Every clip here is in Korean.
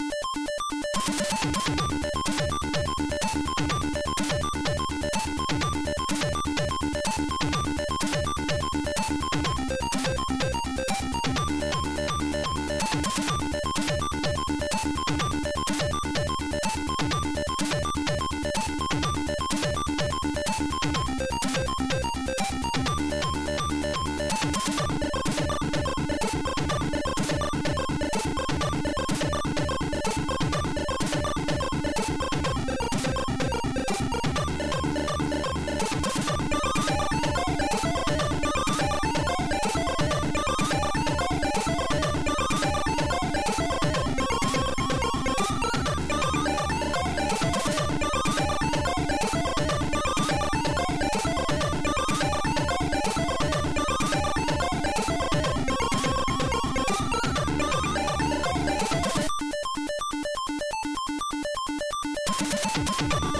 Thank you. ハハハハ!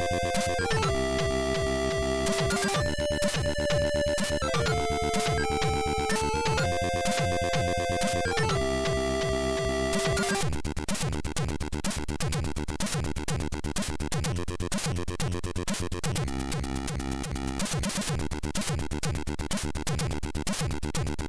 ただいま。